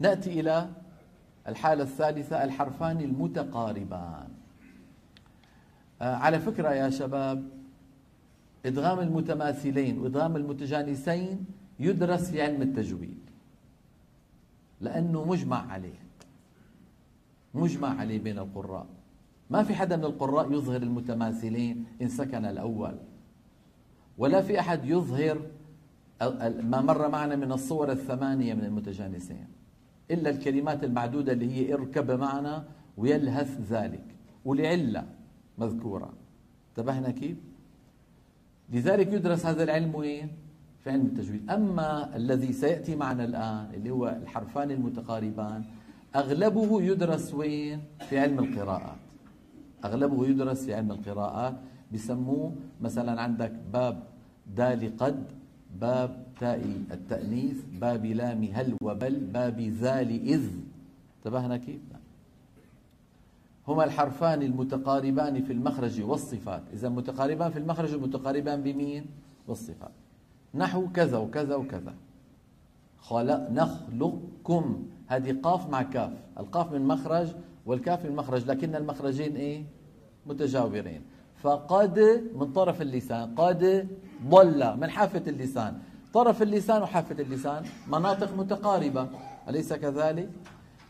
نأتي إلى الحالة الثالثة الحرفان المتقاربان. آه، على فكرة يا شباب إدغام المتماثلين وإدغام المتجانسين يدرس في علم التجويد لأنه مجمع عليه مجمع عليه بين القراء. ما في حدا من القراء يظهر المتماثلين إن سكن الأول ولا في أحد يظهر ما مر معنا من الصور الثمانية من المتجانسين. إلا الكلمات المعدودة اللي هي اركب معنا ويلهث ذلك ولعلة مذكورة انتبهنا كيف؟ لذلك يدرس هذا العلم وين؟ في علم التجويد أما الذي سيأتي معنا الآن اللي هو الحرفان المتقاربان أغلبه يدرس وين؟ في علم القراءات أغلبه يدرس في علم القراءات بسموه مثلا عندك باب دال قد باب تاء التأنيث باب لام هل وبل باب ذال إذ. انتبهنا كيف؟ هما الحرفان المتقاربان في المخرج والصفات. إذا متقاربان في المخرج متقاربان بمين؟ والصفات. نحو كذا وكذا وكذا. خلق نخلقكم هذه قاف مع كاف. القاف من مخرج والكاف من مخرج. لكن المخرجين إيه؟ متجاورين. فقد من طرف اللسان قد ضل. من حافة اللسان. طرف اللسان وحافة اللسان مناطق متقاربة. أليس كذلك؟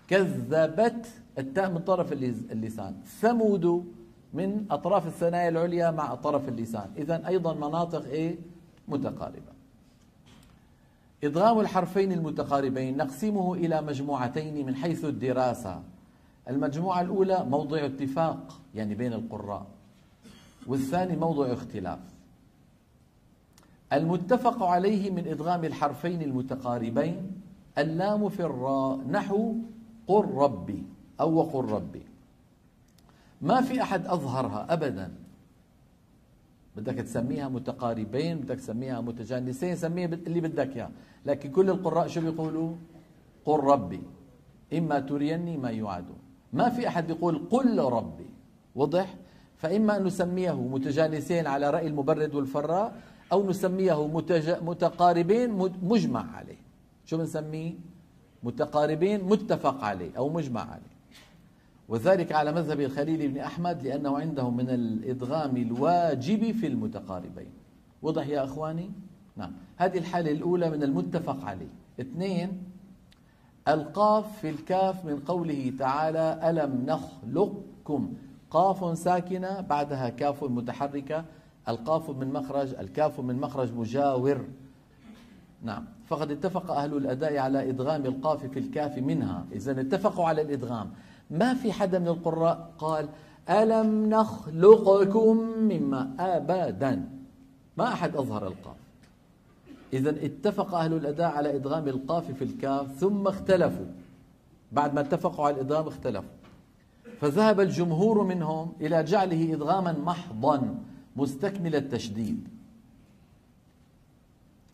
كذبت التاء من طرف اللسان. ثمود من أطراف الثنايا العليا مع طرف اللسان. إذا أيضا مناطق إيه؟ متقاربة. إدغام الحرفين المتقاربين نقسمه إلى مجموعتين من حيث الدراسة. المجموعة الأولى موضع اتفاق يعني بين القراء والثاني موضع اختلاف. المتفق عليه من إدغام الحرفين المتقاربين اللام في الراء نحو قل ربي أو وقل ربي. ما في أحد أظهرها أبدا. بدك تسميها متقاربين بدك تسميها متجانسين سميها اللي بدك إياه. لكن كل القراء شو بيقولوا؟ قل ربي. إما تريني ما يوعدون. ما في أحد يقول قل ربي. وضح فإما أن نسميه متجانسين على رأي المبرد والفراء أو نسميه. متقاربين مجمع عليه. شو بنسميه؟ متقاربين متفق عليه أو مجمع عليه. وذلك على مذهب الخليل بن أحمد لأنه عنده من الإدغام الواجب في المتقاربين. وضح يا أخواني؟ نعم. هذه الحالة الأولى من المتفق عليه. اثنين القاف في الكاف من قوله تعالى ألم نخلقكم؟ قاف ساكنة بعدها كاف متحركة. القاف من مخرج الكاف من مخرج مجاور. نعم. فقد اتفق أهل الأداء على إدغام القاف في الكاف منها. إذا اتفقوا على الإدغام. ما في حدا من القراء قال ألم نخلقكم مما أبدا ما أحد أظهر القاف. إذا اتفق أهل الأداء على إدغام القاف في الكاف ثم اختلفوا. بعد ما اتفقوا على الإدغام اختلفوا. فذهب الجمهور منهم إلى جعله إدغاما محضا. مستكمل التشديد.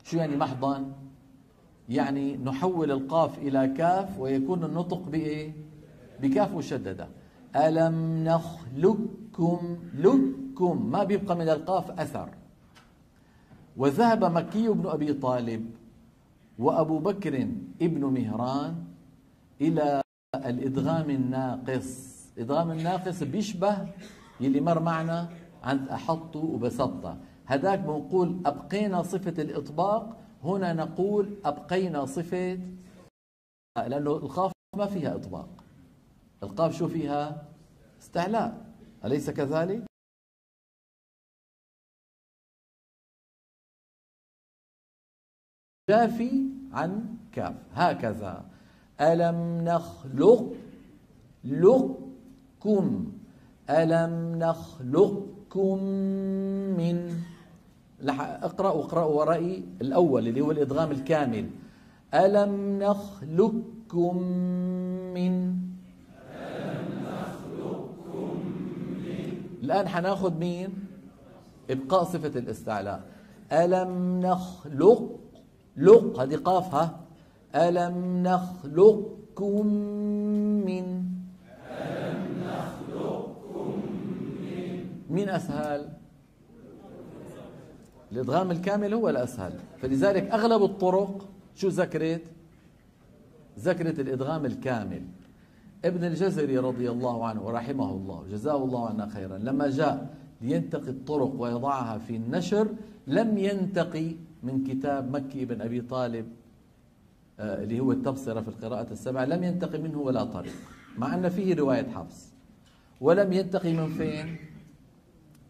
شو يعني محضا؟ يعني نحول القاف إلى كاف ويكون النطق بإيه؟ بكاف مشددة. ألم نخلقكم لكم؟ ما بيبقى من القاف أثر. وذهب مكي بن أبي طالب وأبو بكر ابن مهران إلى الإدغام الناقص. إدغام الناقص بيشبه يلي مر معنا عند أحط وبسطة هذاك بنقول أبقينا صفة الإطباق هنا نقول أبقينا صفة لأنه الخاف ما فيها إطباق. القاف شو فيها؟ استعلاء. أليس كذلك؟ جافي عن كاف. هكذا. ألم نخلق؟ لكم ألم نخلقكم من اقرأوا اقرأوا ورائي الأول اللي هو الإدغام الكامل. ألم نخلقكم من الآن حناخذ مين؟ إبقاء صفة الاستعلاء. ألم نخلق لق هذه قاف ها؟ ألم نخلقكم من ألم نخلقكم من مين أسهل؟ الإدغام الكامل هو الأسهل. فلذلك أغلب الطرق شو ذكرت ذكرت الإدغام الكامل. ابن الجزري رضي الله عنه ورحمه الله جزاه الله عنا خيرا لما جاء لينتقي الطرق ويضعها في النشر لم ينتقي من كتاب مكي بن أبي طالب آه، اللي هو التبصرة في القراءة السبع لم ينتقي منه ولا طريق مع أن فيه رواية حفص. ولم ينتقي من فين؟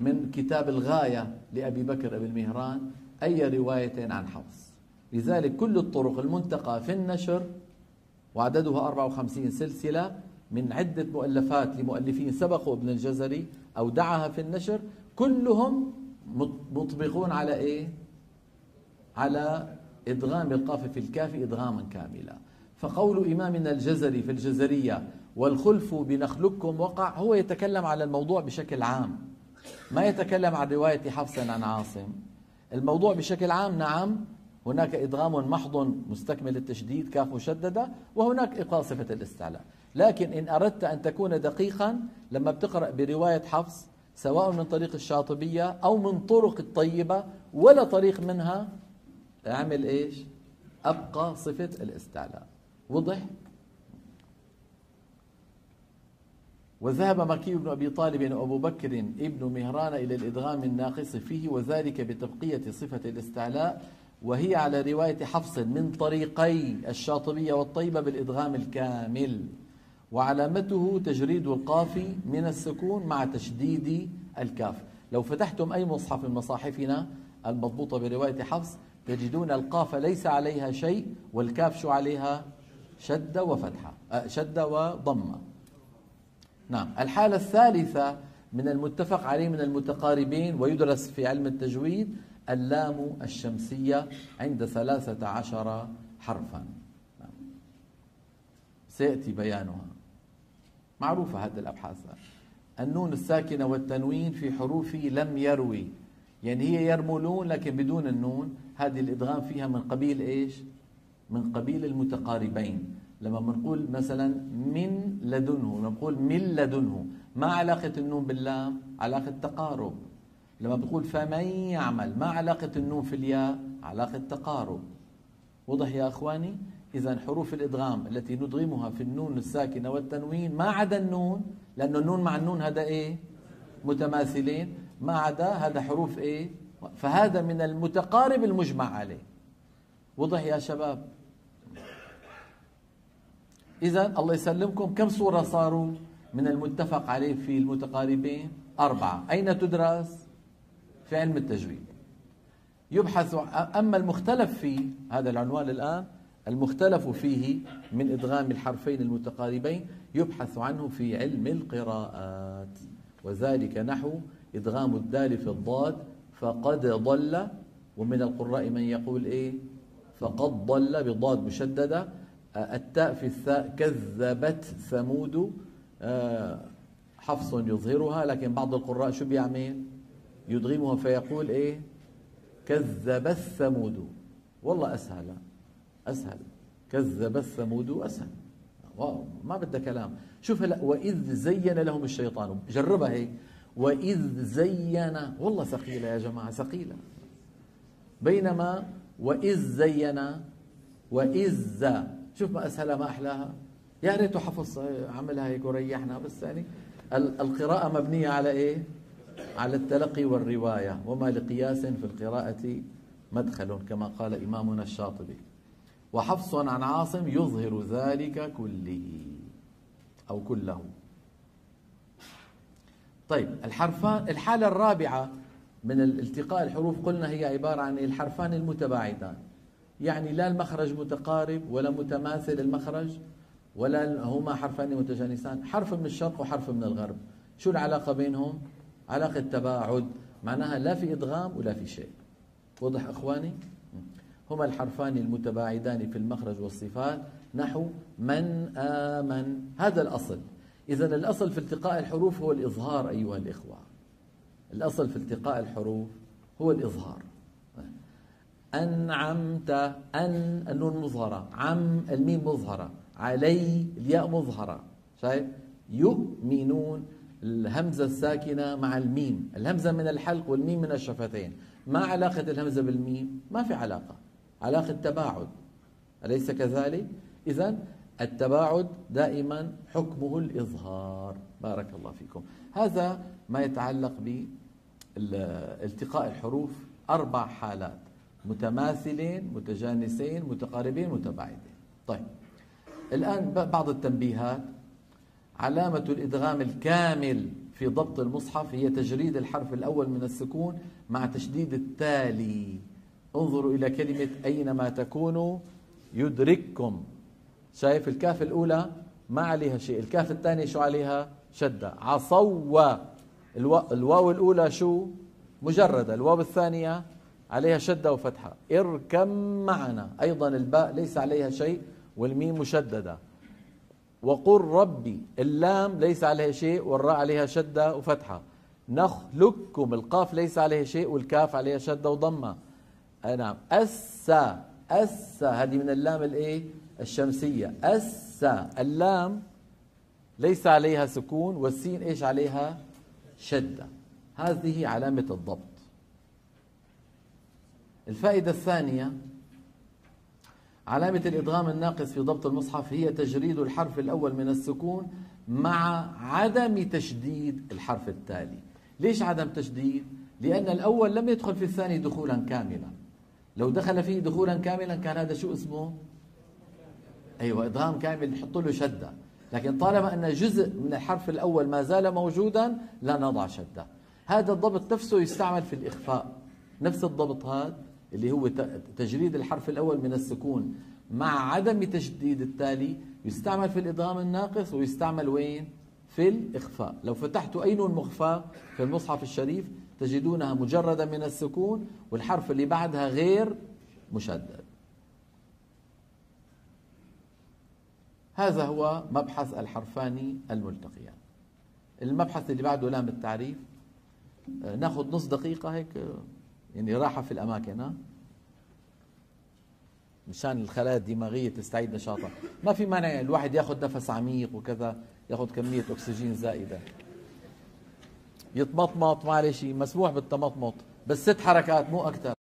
من كتاب الغاية لأبي بكر بن مهران أي رواية عن حفص. لذلك كل الطرق المنتقى في النشر وعددها 54 سلسلة من عدة مؤلفات لمؤلفين سبقوا ابن الجزري أودعها في النشر كلهم مطبقون على إيه؟ على إدغام القاف في الكاف إدغاما كاملا. فقول إمامنا الجزري في الجزرية والخلف بنخلقكم وقع هو يتكلم على الموضوع بشكل عام. ما يتكلم عن رواية حفص عن عاصم. الموضوع بشكل عام نعم هناك إدغام محض مستكمل التشديد كاف مشددة وهناك إبقاء صفة الاستعلاء. لكن إن أردت أن تكون دقيقا لما بتقرأ برواية حفص سواء من طريق الشاطبية أو من طرق الطيبة ولا طريق منها أعمل إيش؟ أبقى صفة الاستعلاء. وضح؟ وذهب مكي بن أبي طالب وأبو بكر ابن مهران إلى الإدغام الناقص فيه وذلك بتبقية صفة الاستعلاء وهي على رواية حفص من طريقي الشاطبية والطيبة بالإدغام الكامل. وعلامته تجريد القاف من السكون مع تشديد الكاف. لو فتحتم أي مصحف من مصاحفنا المضبوطة برواية حفص تجدون القاف ليس عليها شيء والكاف شو عليها؟ شدة وفتحة شدة وضمة. نعم. الحالة الثالثة من المتفق عليه من المتقاربين ويدرس في علم التجويد اللام الشمسية عند ثلاثة عشر حرفا. نعم. سيأتي بيانها. معروفة هذه الأبحاث. النون الساكنة والتنوين في حروف لم يروي. يعني هي يرملون لكن بدون النون. هذه الإدغام فيها من قبيل إيش؟ من قبيل المتقاربين. لما بنقول مثلا من لدنه نقول من لدنه ما علاقة النون باللام؟ علاقة تقارب. لما بتقول فمن يعمل ما علاقة النون في الياء؟ علاقة تقارب. وضح يا أخواني إذا حروف الإدغام التي ندغمها في النون الساكنة والتنوين ما عدا النون لأنه النون مع النون هذا إيه؟ متماثلين. ما عدا هذا حروف إيه؟ فهذا من المتقارب المجمع عليه. وضح يا شباب. إذا الله يسلمكم كم صورة صاروا من المتفق عليه في المتقاربين؟ أربعة. أين تدرس؟ في علم التجويد. يبحث أما المختلف فيه هذا العنوان الآن المختلف فيه من إدغام الحرفين المتقاربين يبحث عنه في علم القراءات. وذلك نحو إدغام الدال في الضاد فقد ضل. ومن القراء من يقول إيه؟ فقد ضل بضاد مشددة. التاء في الثاء كذبت ثمود آه، حفص يظهرها لكن بعض القراء شو بيعمل؟ يدغمها فيقول إيه؟ كذب الثمود والله أسهل أسهل. كذب الثمود أسهل. واو ما بدها كلام. شوف هلا وإذ زين لهم الشيطان. جربها هيك. وإذ زين والله ثقيلة يا جماعة ثقيلة. بينما وإذ زين وإذ شوف ما اسهلها ما أحلاها. يا ريته حفظ عملها هيك وريحنا بس يعني القراءة مبنية على إيه؟ على التلقي والرواية. وما لقياس في القراءة مدخل كما قال إمامنا الشاطبي. وحفص عن عاصم يظهر ذلك كله أو كله. طيب الحرفان الحالة الرابعة من التقاء الحروف قلنا هي عبارة عن الحرفان المتباعدان. يعني لا المخرج متقارب ولا متماثل المخرج ولا هما حرفان متجانسان. حرف من الشرق وحرف من الغرب. شو العلاقة بينهم؟ علاقة تباعد. معناها لا في إدغام ولا في شيء. وضح أخواني؟ هما الحرفان المتباعدان في المخرج والصفات. نحو من آمن. هذا الأصل. إذا الأصل في التقاء الحروف هو الإظهار أيها الإخوة. الأصل في التقاء الحروف هو الإظهار. أنعمت أن النون مظهرة عم الميم مظهرة علي الياء مظهرة. شايف؟ يؤمنون الهمزة الساكنة مع الميم الهمزة من الحلق والميم من الشفتين. ما علاقة الهمزة بالميم؟ ما في علاقة. علاقة تباعد. أليس كذلك؟ إذا التباعد دائما حكمه الإظهار. بارك الله فيكم. هذا ما يتعلق بالتقاء الحروف أربع حالات. متماثلين متجانسين متقاربين متباعدين. طيب الآن بعض التنبيهات. علامة الإدغام الكامل في ضبط المصحف هي تجريد الحرف الأول من السكون مع تشديد التالي. انظروا إلى كلمة أينما تكونوا يدرككم. شايف الكاف الأولى؟ ما عليها شيء. الكاف الثانية شو عليها؟ شدة عصوا الواو الأولى شو؟ مجردة. الواو الثانية عليها شدة وفتحة. اركم معنا. أيضا الباء ليس عليها شيء والميم مشددة. وقل ربي. اللام ليس عليها شيء والراء عليها شدة وفتحة. نخلقكم. القاف ليس عليها شيء والكاف عليها شدة وضمة. نعم. أسا. أسا. هذه من اللام الإيه؟ الشمسية. أسا. اللام ليس عليها سكون والسين إيش عليها؟ شدة. هذه علامة الضبط. الفائدة الثانية علامة الإدغام الناقص في ضبط المصحف هي تجريد الحرف الأول من السكون مع عدم تشديد الحرف التالي. ليش عدم تشديد؟ لأن الأول لم يدخل في الثاني دخولا كاملا. لو دخل فيه دخولا كاملا كان هذا شو اسمه؟ أيوة إدغام كامل نحط له شدة. لكن طالما أن جزء من الحرف الأول ما زال موجودا لا نضع شدة. هذا الضبط نفسه يستعمل في الإخفاء. نفس الضبط هذا. اللي هو تجريد الحرف الأول من السكون مع عدم تشديد التالي يستعمل في الإدغام الناقص ويستعمل وين؟ في الإخفاء. لو فتحت أي نون مخفاة في المصحف الشريف تجدونها مجردة من السكون والحرف اللي بعدها غير مشدد. هذا هو مبحث الحرفان الملتقيان. المبحث اللي بعده لام التعريف. آه، ناخذ نص دقيقة هيك يعني راحة في الأماكن ها؟ مشان الخلايا الدماغية تستعيد نشاطها. ما في مانع الواحد ياخذ نفس عميق وكذا ياخذ كمية أكسجين زائدة. يتمطمط معلش مسموح بالتمطمط بس ست حركات مو أكثر